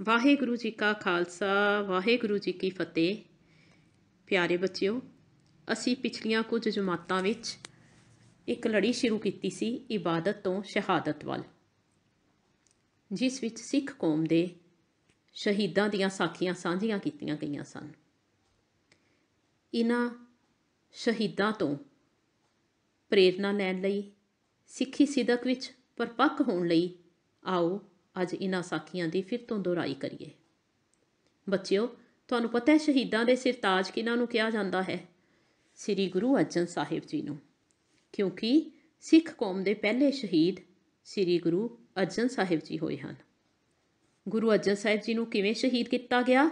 ਵਾਹਿਗੁਰੂ ਜੀ ਕਾ ਖਾਲਸਾ, ਵਾਹਿਗੁਰੂ ਜੀ ਕੀ ਫਤਿਹ। ਪਿਆਰੇ ਬੱਚਿਓ, ਅਸੀਂ ਪਿਛਲੀਆਂ ਕੁਝ ਜਮਾਤਾਂ ਵਿੱਚ ਇੱਕ ਲੜੀ ਸ਼ੁਰੂ ਕੀਤੀ ਸੀ ਇਬਾਦਤ ਤੋਂ ਸ਼ਹਾਦਤ ਵੱਲ, ਜਿਸ ਵਿੱਚ ਸਿੱਖ ਕੌਮ ਦੇ ਸ਼ਹੀਦਾਂ ਦੀਆਂ ਸਾਖੀਆਂ ਸਾਂਝੀਆਂ ਕੀਤੀਆਂ ਗਈਆਂ ਸਨ। ਇਹਨਾਂ ਸ਼ਹੀਦਾਂ ਤੋਂ ਪ੍ਰੇਰਣਾ ਲੈਣ ਲਈ ਸਿੱਖੀ ਸਿਦਕ ਵਿੱਚ ਪਰਪੱਕ ਹੋਣ ਲਈ ਆਓ ਅੱਜ ਇਹਨਾਂ ਸਾਖੀਆਂ ਦੀ ਫਿਰ ਤੋਂ ਦੁਹਰਾਈ ਕਰੀਏ। ਬੱਚਿਓ, ਤੁਹਾਨੂੰ ਪਤਾ ਹੈ ਸ਼ਹੀਦਾਂ ਦੇ ਸਿਰਤਾਜ ਕਿਹਨਾਂ ਨੂੰ ਕਿਹਾ ਜਾਂਦਾ ਹੈ? ਸ੍ਰੀ ਗੁਰੂ ਅਰਜਨ ਸਾਹਿਬ ਜੀ ਨੂੰ। ਕਿਉਂਕਿ ਸਿੱਖ ਕੌਮ ਦੇ ਪਹਿਲੇ ਸ਼ਹੀਦ ਸ੍ਰੀ ਗੁਰੂ ਅਰਜਨ ਸਾਹਿਬ ਜੀ ਹੋਏ ਹਨ। ਗੁਰੂ ਅਰਜਨ ਸਾਹਿਬ ਜੀ ਨੂੰ ਕਿਵੇਂ ਸ਼ਹੀਦ ਕੀਤਾ ਗਿਆ?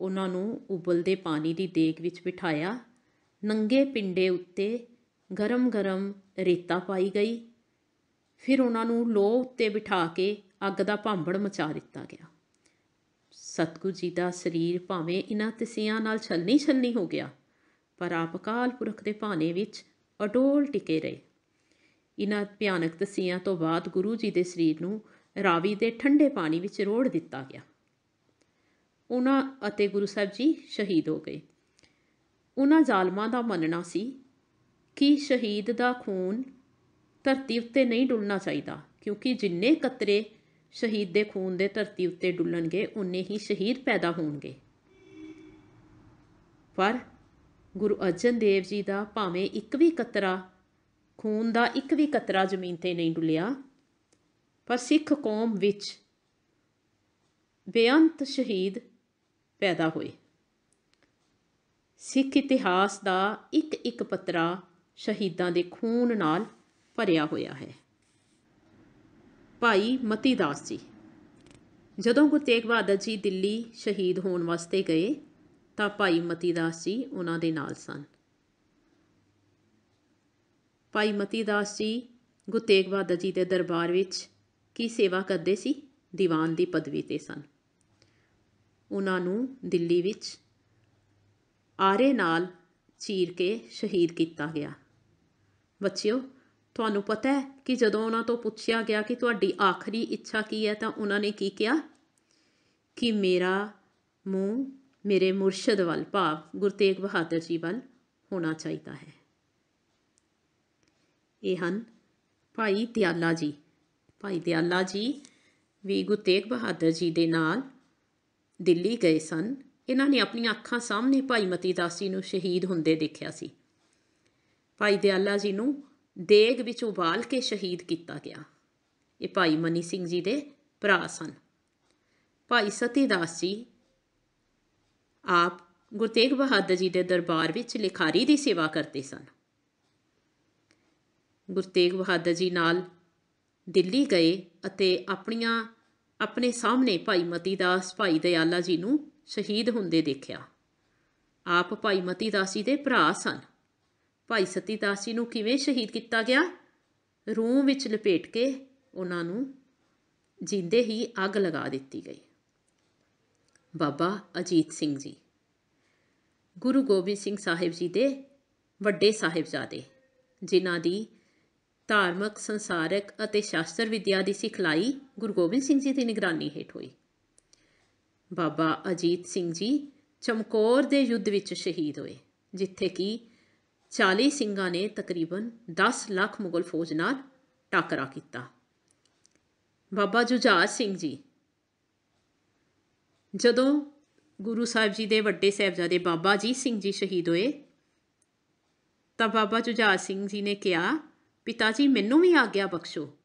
ਉਹਨਾਂ ਨੂੰ ਉਬਲਦੇ ਪਾਣੀ ਦੀ ਦੇਗ ਵਿੱਚ ਬਿਠਾਇਆ, ਨੰਗੇ ਪਿੰਡੇ ਉੱਤੇ ਗਰਮ-ਗਰਮ ਰੇਤਾ ਪਾਈ ਗਈ। ਫਿਰ ਉਹਨਾਂ ਨੂੰ ਲੋਹ ਉੱਤੇ ਬਿਠਾ ਕੇ ਅੱਗ ਦਾ ਭਾਂਬੜ ਮਚਾ ਦਿੱਤਾ ਗਿਆ। ਸਤਗੁਰ ਜੀ ਦਾ ਸਰੀਰ ਭਾਵੇਂ ਇਹਨਾਂ ਤਸੀਆਂ ਨਾਲ ਛਲਨੀ ਛਲਨੀ ਹੋ ਗਿਆ, ਪਰ ਆਪ ਅਕਾਲ ਪੁਰਖ ਦੇ ਭਾਣੇ ਵਿੱਚ ਅਡੋਲ ਟਿਕੇ ਰਹੇ। ਇਹਨਾਂ ਭਿਆਨਕ ਤਸੀਆਂ ਤੋਂ ਬਾਅਦ ਗੁਰੂ ਜੀ ਦੇ ਸਰੀਰ ਨੂੰ ਰਾਵੀ ਦੇ ਠੰਡੇ ਪਾਣੀ ਵਿੱਚ ਰੋੜ ਦਿੱਤਾ ਗਿਆ। ਉਹਨਾਂ ਅਤੇ ਗੁਰੂ ਸਾਹਿਬ ਜੀ ਸ਼ਹੀਦ ਹੋ ਗਏ। ਉਹਨਾਂ ਜ਼ਾਲਮਾਂ ਦਾ ਮੰਨਣਾ ਸੀ ਕਿ ਸ਼ਹੀਦ ਦਾ ਖੂਨ ਧਰਤੀ ਉੱਤੇ ਨਹੀਂ ਡੁੱਲਣਾ ਚਾਹੀਦਾ, ਕਿਉਂਕਿ ਜਿੰਨੇ ਕਤਰੇ ਸ਼ਹੀਦ ਦੇ ਖੂਨ ਦੇ ਧਰਤੀ ਉੱਤੇ ਡੁੱਲਣਗੇ, ਉਨੇ ਹੀ ਸ਼ਹੀਦ ਪੈਦਾ ਹੋਣਗੇ। ਪਰ ਗੁਰੂ ਅਰਜਨ ਦੇਵ ਜੀ ਦਾ ਭਾਵੇਂ ਇੱਕ ਵੀ ਕਤਰਾ, ਖੂਨ ਦਾ ਇੱਕ ਵੀ ਕਤਰਾ ਜ਼ਮੀਨ ਤੇ ਨਹੀਂ ਡੁੱਲਿਆ, ਪਰ ਸਿੱਖ ਕੌਮ ਵਿੱਚ ਬੇਅੰਤ ਸ਼ਹੀਦ ਪੈਦਾ ਹੋਏ। ਸਿੱਖ ਇਤਿਹਾਸ ਦਾ ਇੱਕ ਇੱਕ ਪਤਰਾ ਸ਼ਹੀਦਾਂ ਦੇ ਖੂਨ ਨਾਲ ਭਰਿਆ ਹੋਇਆ ਹੈ। ਭਾਈ ਮਤੀ ਦਾਸ ਜੀ। ਜਦੋਂ ਗੁਰੂ ਤੇਗ ਬਹਾਦਰ ਜੀ ਦਿੱਲੀ ਸ਼ਹੀਦ ਹੋਣ ਵਾਸਤੇ ਗਏ, ਤਾਂ ਭਾਈ ਮਤੀ ਦਾਸ ਜੀ ਉਹਨਾਂ ਦੇ ਨਾਲ ਸਨ। ਭਾਈ ਮਤੀ ਦਾਸ ਜੀ ਗੁਰੂ ਤੇਗ ਬਹਾਦਰ ਜੀ ਦੇ ਦਰਬਾਰ ਵਿੱਚ ਕੀ ਸੇਵਾ ਕਰਦੇ ਸੀ? ਦੀਵਾਨ ਦੀ ਪਦਵੀ ਤੇ ਸਨ। ਉਹਨਾਂ ਨੂੰ ਦਿੱਲੀ ਵਿੱਚ ਆਰੇ ਨਾਲ ਚੀਰ ਕੇ ਸ਼ਹੀਦ ਕੀਤਾ ਗਿਆ। ਬੱਚਿਓ ਤੁਹਾਨੂੰ ਪਤਾ ਹੈ ਕਿ ਜਦੋਂ ਉਹਨਾਂ ਤੋਂ ਪੁੱਛਿਆ ਗਿਆ ਕਿ ਤੁਹਾਡੀ ਆਖਰੀ ਇੱਛਾ ਕੀ ਹੈ, ਤਾਂ ਉਹਨਾਂ ਨੇ ਕੀ ਕਿਹਾ? ਕਿ ਮੇਰਾ ਮੂੰਹ ਮੇਰੇ ਮੁਰਸ਼ਦ ਵੱਲ, ਭਾਵ ਗੁਰੂ ਤੇਗ ਬਹਾਦਰ ਜੀ ਵੱਲ ਹੋਣਾ ਚਾਹੀਦਾ ਹੈ। ਇਹ ਹਨ ਭਾਈ ਦਿਆਲਾ ਜੀ। ਭਾਈ ਦਿਆਲਾ ਜੀ ਵੀ ਗੁਰੂ ਤੇਗ ਬਹਾਦਰ ਜੀ ਦੇ ਨਾਲ ਦਿੱਲੀ ਗਏ ਸਨ। ਇਹਨਾਂ ਨੇ ਆਪਣੀਆਂ ਅੱਖਾਂ ਸਾਹਮਣੇ ਭਾਈ ਮਤੀ ਦਾਸ ਜੀ ਨੂੰ ਸ਼ਹੀਦ ਹੁੰਦੇ ਦੇਖਿਆ ਸੀ। ਭਾਈ ਦਿਆਲਾ ਜੀ ਨੂੰ ਦੇਗ ਵਿੱਚ ਉਬਾਲ ਕੇ ਸ਼ਹੀਦ ਕੀਤਾ ਗਿਆ। ਇਹ ਭਾਈ ਮਨੀ ਸਿੰਘ ਜੀ ਦੇ ਭਰਾ ਸਨ। ਭਾਈ ਸਤੀ ਦਾਸ ਜੀ ਆਪ ਗੁਰੂ ਤੇਗ ਬਹਾਦਰ ਜੀ ਦੇ ਦਰਬਾਰ ਵਿੱਚ ਲਿਖਾਰੀ ਦੀ ਸੇਵਾ ਕਰਦੇ ਸਨ। ਗੁਰੂ ਤੇਗ ਬਹਾਦਰ ਜੀ ਨਾਲ ਦਿੱਲੀ ਗਏ ਅਤੇ ਆਪਣੀਆਂ, ਆਪਣੇ ਸਾਹਮਣੇ ਭਾਈ ਮਤੀ ਦਾਸ, ਭਾਈ ਦਇਆਲਾ ਜੀ ਨੂੰ ਸ਼ਹੀਦ ਹੁੰਦੇ ਦੇਖਿਆ। ਆਪ ਭਾਈ ਮਤੀ ਦਾਸ ਜੀ ਦੇ ਭਰਾ ਸਨ। ਭਾਈ ਸਤੀ ਦਾਸ ਜੀ ਨੂੰ ਕਿਵੇਂ ਸ਼ਹੀਦ ਕੀਤਾ ਗਿਆ? ਰੂਹ ਵਿੱਚ ਲਪੇਟ ਕੇ ਉਹਨਾਂ ਨੂੰ ਜਿੰਦੇ ਹੀ ਅੱਗ ਲਗਾ ਦਿੱਤੀ ਗਈ। ਬਾਬਾ ਅਜੀਤ ਸਿੰਘ ਜੀ। ਗੁਰੂ ਗੋਬਿੰਦ ਸਿੰਘ ਸਾਹਿਬ ਜੀ ਦੇ ਵੱਡੇ ਸਾਹਿਬਜ਼ਾਦੇ, ਜਿਨ੍ਹਾਂ ਦੀ ਧਾਰਮਿਕ, ਸੰਸਾਰਕ ਅਤੇ ਸ਼ਾਸਤਰ ਵਿਦਿਆ ਦੀ ਸਿਖਲਾਈ ਗੁਰੂ ਗੋਬਿੰਦ ਸਿੰਘ ਜੀ ਦੀ ਨਿਗਰਾਨੀ ਹੇਠ ਹੋਈ। ਬਾਬਾ ਅਜੀਤ ਸਿੰਘ ਜੀ ਚਮਕੌਰ ਦੇ ਯੁੱਧ ਵਿੱਚ ਸ਼ਹੀਦ ਹੋਏ, ਜਿੱਥੇ ਕਿ 40 ਸਿੰਘਾਂ ਨੇ ਤਕਰੀਬਨ 10 ਲੱਖ ਮੁਗਲ ਫੌਜ ਨਾਲ ਟਾਕਰਾ ਕੀਤਾ। ਬਾਬਾ ਜੁਝਾਰ ਸਿੰਘ ਜੀ, ਜਦੋਂ ਗੁਰੂ ਸਾਹਿਬ ਜੀ ਦੇ ਵੱਡੇ ਸਾਹਿਬਜ਼ਾਦੇ ਬਾਬਾ ਜੀ ਸਿੰਘ ਜੀ ਸ਼ਹੀਦ ਹੋਏ, ਤਾਂ ਬਾਬਾ ਜੁਝਾਰ ਸਿੰਘ ਜੀ ਨੇ ਕਿਹਾ, ਪਿਤਾ ਜੀ, ਮੈਨੂੰ ਵੀ ਆਗਿਆ ਬਖਸ਼ੋ।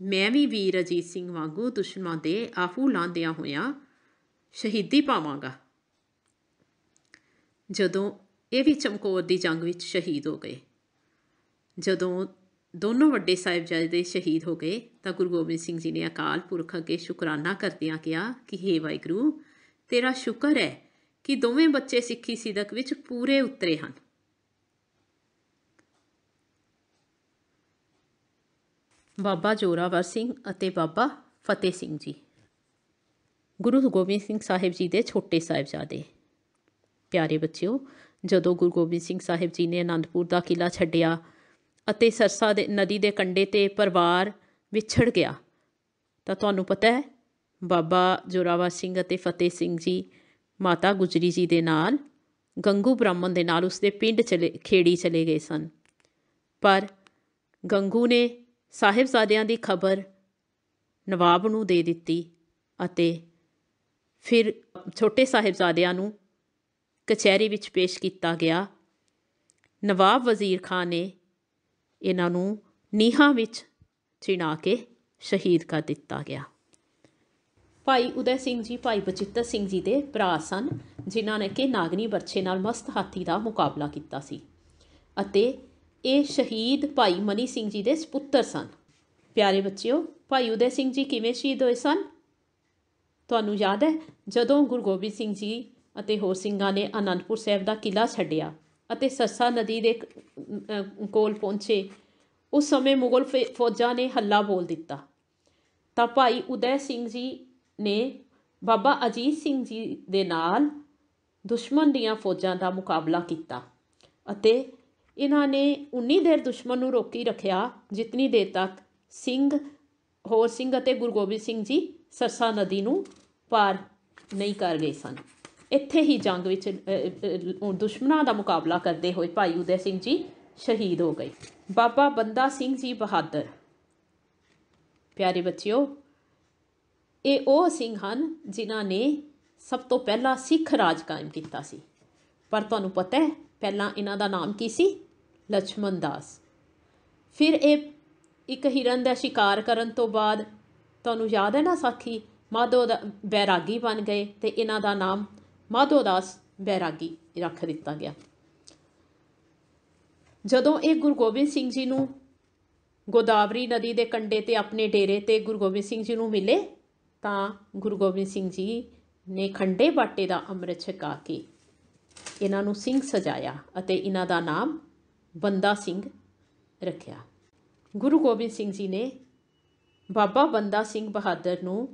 ਮੈਂ ਵੀ ਵੀਰ ਅਜੀਤ ਸਿੰਘ ਵਾਂਗੂ ਦੁਸ਼ਮਣਾਂ ਦੇ ਆਹੂ ਲਾਂਦਿਆਂ ਹੋਇਆਂ ਸ਼ਹੀਦੀ ਪਾਵਾਂਗਾ। ਜਦੋਂ ਇਹ ਵੀ ਚਮਕੌਰ ਦੀ ਜੰਗ ਵਿੱਚ ਸ਼ਹੀਦ ਹੋ ਗਏ। ਜਦੋਂ ਦੋਨੋਂ ਵੱਡੇ ਸਾਹਿਬਜ਼ਾਦੇ ਸ਼ਹੀਦ ਹੋ ਗਏ, ਤਾਂ ਗੁਰੂ ਗੋਬਿੰਦ ਸਿੰਘ ਜੀ ਨੇ ਅਕਾਲ ਪੁਰਖ ਅੱਗੇ ਸ਼ੁਕਰਾਨਾ ਕਰਦਿਆਂ ਕਿਹਾ ਕਿ हे ਵਾਹਿਗੁਰੂ, ਤੇਰਾ ਸ਼ੁਕਰ ਹੈ ਕਿ ਦੋਵੇਂ ਬੱਚੇ ਸਿੱਖੀ ਸਿਦਕ ਵਿੱਚ ਪੂਰੇ ਉਤਰੇ ਹਨ। ਬਾਬਾ ਜੋਰਾਵਰ ਸਿੰਘ ਅਤੇ ਬਾਬਾ ਫਤਿਹ ਸਿੰਘ ਜੀ। ਗੁਰੂ ਗੋਬਿੰਦ ਸਿੰਘ ਸਾਹਿਬ ਜੀ ਦੇ ਛੋਟੇ ਸਾਹਿਬਜ਼ਾਦੇ। ਪਿਆਰੇ ਬੱਚਿਓ ਜਦੋਂ ਗੁਰੂ ਗੋਬਿੰਦ ਸਿੰਘ ਸਾਹਿਬ ਜੀ ਨੇ ਅਨੰਦਪੁਰ ਦਾ ਕਿਲ੍ਹਾ ਛੱਡਿਆ ਅਤੇ ਸਰਸਾ ਦੇ, ਨਦੀ ਦੇ ਕੰਢੇ ਤੇ ਪਰਿਵਾਰ ਵਿਛੜ ਗਿਆ, ਤਾਂ ਤੁਹਾਨੂੰ ਪਤਾ ਹੈ, ਬਾਬਾ ਜੋਰਾਵਰ ਸਿੰਘ ਅਤੇ ਫਤਿਹ ਸਿੰਘ ਜੀ ਮਾਤਾ ਗੁਜਰੀ ਜੀ ਦੇ ਨਾਲ, ਗੰਗੂ ਬ੍ਰਾਹਮਣ ਦੇ ਨਾਲ ਉਸਦੇ ਪਿੰਡ ਚਲੇ, ਖੇੜੀ ਚਲੇ ਗਏ ਸਨ। ਪਰ ਗੰਗੂ ਨੇ ਸਾਹਿਬਜ਼ਾਦਿਆਂ ਦੀ ਖਬਰ ਨਵਾਬ ਨੂੰ ਦੇ ਦਿੱਤੀ ਅਤੇ ਫਿਰ ਛੋਟੇ ਸਾਹਿਬਜ਼ਾਦਿਆਂ ਨੂੰ ਕਚਹਿਰੀ ਵਿੱਚ ਪੇਸ਼ ਕੀਤਾ ਗਿਆ। ਨਵਾਬ ਵਜ਼ੀਰ ਖਾਂ ਨੇ ਇਹਨਾਂ ਨੂੰ ਨੀਹਾਂ ਵਿੱਚ ਚਿਣਾ ਕੇ ਸ਼ਹੀਦ ਕਰ ਦਿੱਤਾ ਗਿਆ। ਭਾਈ ਉਦੈ ਸਿੰਘ ਜੀ, ਭਾਈ ਬਚਿੱਤਰ ਸਿੰਘ ਜੀ ਦੇ ਭਰਾ ਸਨ, ਜਿਨ੍ਹਾਂ ਨੇ ਕਿ ਨਾਗਨੀ ਬਰਛੇ ਨਾਲ ਮਸਤ ਹਾਥੀ ਦਾ ਮੁਕਾਬਲਾ ਕੀਤਾ ਸੀ ਅਤੇ ਇਹ ਸ਼ਹੀਦ ਭਾਈ ਮਨੀ ਸਿੰਘ ਜੀ ਦੇ ਸੁਪੁੱਤਰ ਸਨ। ਪਿਆਰੇ ਬੱਚਿਓ, ਭਾਈ ਉਦੈ ਸਿੰਘ ਜੀ ਕਿਵੇਂ ਸ਼ਹੀਦ ਹੋਏ ਸਨ? ਤੁਹਾਨੂੰ ਯਾਦ ਹੈ, ਜਦੋਂ ਗੁਰੂ ਗੋਬਿੰਦ ਸਿੰਘ ਜੀ ਅਤੇ ਹੋਰ ਸਿੰਘਾਂ ਨੇ ਅਨੰਦਪੁਰ ਸਾਹਿਬ ਦਾ ਕਿਲ੍ਹਾ ਛੱਡਿਆ ਅਤੇ ਸਰਸਾ ਨਦੀ ਦੇ ਕੋਲ ਪਹੁੰਚੇ। ਉਸ ਸਮੇਂ ਮੁਗਲ ਫੇ- ਫੌਜਾਂ ਨੇ ਹੱਲਾ ਬੋਲ ਦਿੱਤਾ। ਤਾਂ ਭਾਈ ਉਦੈ ਸਿੰਘ ਜੀ ਨੇ ਬਾਬਾ ਅਜੀਤ ਸਿੰਘ ਜੀ ਦੇ ਨਾਲ ਦੁਸ਼ਮਣ ਦੀਆਂ ਫੌਜਾਂ ਦਾ ਮੁਕਾਬਲਾ ਕੀਤਾ ਅਤੇ ਇਹਨਾਂ ਨੇ ਉਨੀ ਦੇਰ ਦੁਸ਼ਮਣ ਨੂੰ ਰੋਕੀ ਰੱਖਿਆ, ਜਿਤਨੀ ਦੇਰ ਤੱਕ ਸਿੰਘ, ਹੋਰ ਸਿੰਘ ਅਤੇ ਗੁਰੂ ਗੋਬਿੰਦ ਸਿੰਘ ਜੀ ਸਰਸਾ ਨਦੀ ਨੂੰ ਪਾਰ ਨਹੀਂ ਕਰ ਗਏ ਸਨ। ਇੱਥੇ ਹੀ ਜੰਗ ਵਿੱਚ ਦੁਸ਼ਮਣਾਂ ਦਾ ਮੁਕਾਬਲਾ ਕਰਦੇ ਹੋਏ ਭਾਈ ਉਦੈ ਸਿੰਘ ਜੀ ਸ਼ਹੀਦ ਹੋ ਗਏ। ਬਾਬਾ ਬੰਦਾ ਸਿੰਘ ਜੀ ਬਹਾਦਰ। ਪਿਆਰੇ ਬੱਚਿਓ, ਇਹ ਉਹ ਸਿੰਘ ਹਨ ਜਿਨ੍ਹਾਂ ਨੇ ਸਭ ਤੋਂ ਪਹਿਲਾਂ ਸਿੱਖ ਰਾਜ ਕਾਇਮ ਕੀਤਾ ਸੀ। ਪਰ ਤੁਹਾਨੂੰ ਪਤਾ ਹੈ, ਪਹਿਲਾਂ ਇਹਨਾਂ ਦਾ ਨਾਮ ਕੀ ਸੀ? ਲਛਮਣ ਦਾਸ। ਫਿਰ ਇਹ ਇੱਕ ਹਿਰਨ ਦਾ ਸ਼ਿਕਾਰ ਕਰਨ ਤੋਂ ਬਾਅਦ, ਤੁਹਾਨੂੰ ਯਾਦ ਹੈ ਨਾ ਸਾਖੀ, ਮਾਧੋ ਦਾ ਬੈਰਾਗੀ ਬਣ ਗਏ ਤੇ ਇਹਨਾਂ ਦਾ ਨਾਮ ਮਾਧੋ ਦਾਸ ਬੈਰਾਗੀ ਰੱਖ ਦਿੱਤਾ ਗਿਆ। ਜਦੋਂ ਇਹ ਗੁਰੂ ਗੋਬਿੰਦ ਸਿੰਘ ਜੀ ਨੂੰ ਗੋਦਾਵਰੀ ਨਦੀ ਦੇ ਕੰਢੇ ਤੇ ਆਪਣੇ ਡੇਰੇ ਤੇ ਗੁਰੂ ਗੋਬਿੰਦ ਸਿੰਘ ਜੀ ਨੂੰ ਮਿਲੇ, ਤਾਂ ਗੁਰੂ ਗੋਬਿੰਦ ਸਿੰਘ ਜੀ ਨੇ ਖੰਡੇ ਬਾਟੇ ਦਾ ਅੰਮ੍ਰਿਤ ਛਕਾ ਕੇ ਇਹਨਾਂ ਨੂੰ ਸਿੰਘ ਸਜਾਇਆ ਅਤੇ ਇਹਨਾਂ ਦਾ ਨਾਮ ਬੰਦਾ ਸਿੰਘ ਰੱਖਿਆ। ਗੁਰੂ ਗੋਬਿੰਦ ਸਿੰਘ ਜੀ ਨੇ ਬਾਬਾ ਬੰਦਾ ਸਿੰਘ ਬਹਾਦਰ ਨੂੰ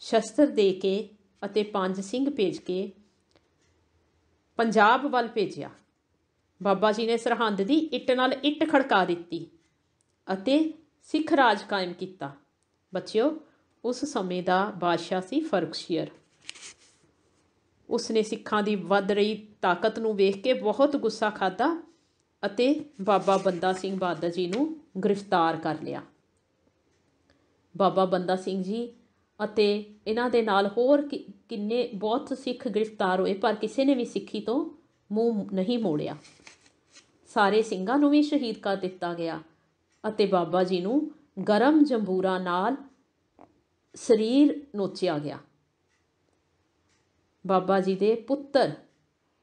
ਸ਼ਸਤਰ ਦੇ ਕੇ ਅਤੇ ਪੰਜ ਸਿੰਘ ਭੇਜ ਕੇ ਪੰਜਾਬ ਵੱਲ ਭੇਜਿਆ। ਬਾਬਾ ਜੀ ਨੇ ਸਰਹੰਦ ਦੀ ਇੱਟ ਨਾਲ ਇੱਟ ਖੜਕਾ ਦਿੱਤੀ ਅਤੇ ਸਿੱਖ ਰਾਜ ਕਾਇਮ ਕੀਤਾ। ਬੱਚਿਓ, ਉਸ ਸਮੇਂ ਦਾ ਬਾਦਸ਼ਾਹ ਸੀ ਫਰਖਸ਼ੀਰ ਉਸਨੇ ਸਿੱਖਾਂ ਦੀ ਵੱਧ ਰਹੀ ਤਾਕਤ ਨੂੰ ਵੇਖ ਕੇ ਬਹੁਤ ਗੁੱਸਾ ਖਾਦਾ ਅਤੇ ਬਾਬਾ ਬੰਦਾ ਸਿੰਘ ਬਹਾਦਰ ਜੀ ਨੂੰ ਗ੍ਰਿਫਤਾਰ ਕਰ ਲਿਆ। ਬਾਬਾ ਬੰਦਾ ਸਿੰਘ ਜੀ ਅਤੇ ਇਹਨਾਂ ਦੇ ਨਾਲ ਹੋਰ ਕਿ- ਕਿੰਨੇ ਬਹੁਤ ਸਿੱਖ ਗ੍ਰਿਫਤਾਰ ਹੋਏ, ਪਰ ਕਿਸੇ ਨੇ ਵੀ ਸਿੱਖੀ ਤੋਂ ਮੂੰਹ ਨਹੀਂ ਮੋੜਿਆ। ਸਾਰੇ ਸਿੰਘਾਂ ਨੂੰ ਵੀ ਸ਼ਹੀਦ ਕਰ ਦਿੱਤਾ ਗਿਆ ਅਤੇ ਬਾਬਾ ਜੀ ਨੂੰ ਗਰਮ ਜੰਬੂਰਾ ਨਾਲ ਸਰੀਰ ਨੋਚਿਆ ਗਿਆ। ਬਾਬਾ ਜੀ ਦੇ ਪੁੱਤਰ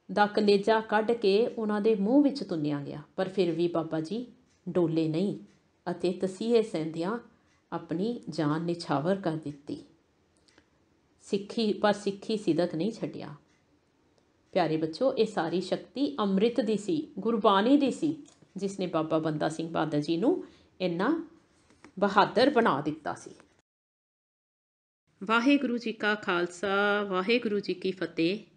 ਦਾ ਕਲੇਜਾ ਕੱਢ ਕੇ ਉਹਨਾਂ ਦੇ ਮੂੰਹ ਵਿੱਚ ਤੁੰਨਿਆ ਗਿਆ, ਪਰ ਫਿਰ ਵੀ ਬਾਬਾ ਜੀ ਡੋਲੇ ਨਹੀਂ ਅਤੇ ਤਸੀਹੇ ਸਹਿੰਦਿਆਂ ਆਪਣੀ ਜਾਨ ਨਿਛਾਵਰ ਕਰ ਦਿੱਤੀ। ਸਿੱਖੀ, ਪਰ ਸਿੱਖੀ ਸਿਦਕ ਨਹੀਂ ਛੱਡਿਆ। ਪਿਆਰੇ ਬੱਚੋ, ਇਹ ਸਾਰੀ ਸ਼ਕਤੀ ਅੰਮ੍ਰਿਤ ਦੀ ਸੀ, ਗੁਰਬਾਣੀ ਦੀ ਸੀ ਜਿਸ ਨੇ ਬਾਬਾ ਬੰਦਾ ਸਿੰਘ ਬਹਾਦਰ ਜੀ ਨੂੰ ਇੰਨਾ ਬਹਾਦਰ ਬਣਾ ਦਿੱਤਾ ਸੀ। ਵਾਹਿਗੁਰੂ ਜੀ ਕਾ ਖਾਲਸਾ, ਵਾਹਿਗੁਰੂ ਜੀ ਕੀ ਫਤਿਹ।